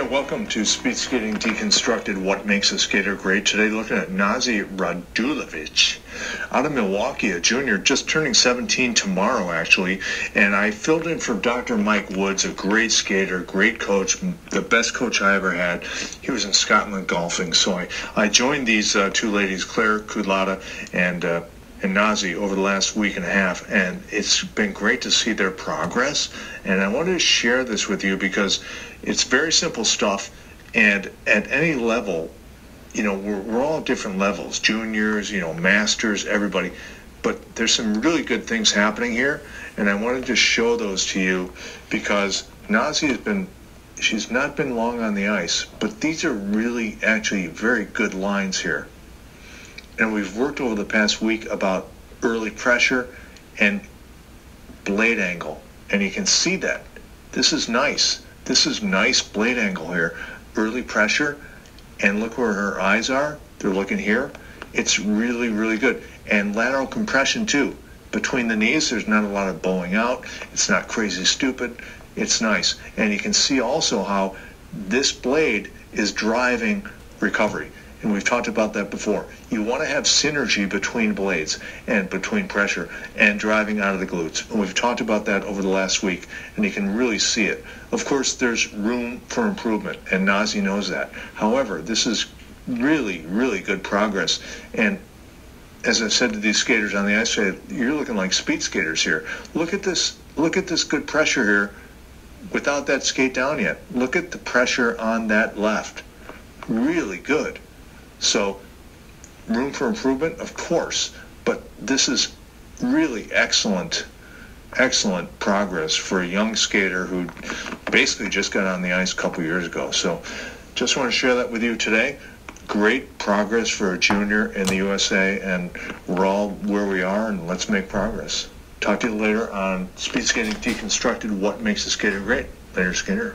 welcome to Speed Skating Deconstructed What Makes a Skater Great. Today, looking at Nasi Radulovic out of Milwaukee, a junior, just turning 17 tomorrow, actually. And I filled in for Dr. Mike Woods, a great skater, great coach, the best coach I ever had. He was in Scotland golfing. So I, I joined these uh, two ladies, Claire Kudlata and uh, and Nasi over the last week and a half, and it's been great to see their progress. And I wanted to share this with you because it's very simple stuff, and at any level, you know, we're, we're all at different levels, juniors, you know, masters, everybody. But there's some really good things happening here, and I wanted to show those to you because Nasi has been she's not been long on the ice, but these are really actually very good lines here and we've worked over the past week about early pressure and blade angle. And you can see that. This is nice. This is nice blade angle here. Early pressure, and look where her eyes are. They're looking here. It's really, really good. And lateral compression too. Between the knees, there's not a lot of bowing out. It's not crazy stupid. It's nice. And you can see also how this blade is driving recovery and we've talked about that before. You want to have synergy between blades and between pressure and driving out of the glutes. And we've talked about that over the last week, and you can really see it. Of course, there's room for improvement, and Nasi knows that. However, this is really, really good progress. And as I said to these skaters on the ice, you're looking like speed skaters here. Look at this. Look at this good pressure here without that skate down yet. Look at the pressure on that left. Really good. So room for improvement, of course, but this is really excellent, excellent progress for a young skater who basically just got on the ice a couple years ago. So just want to share that with you today. Great progress for a junior in the USA, and we're all where we are, and let's make progress. Talk to you later on Speed Skating Deconstructed, What Makes a Skater Great. Later, skater.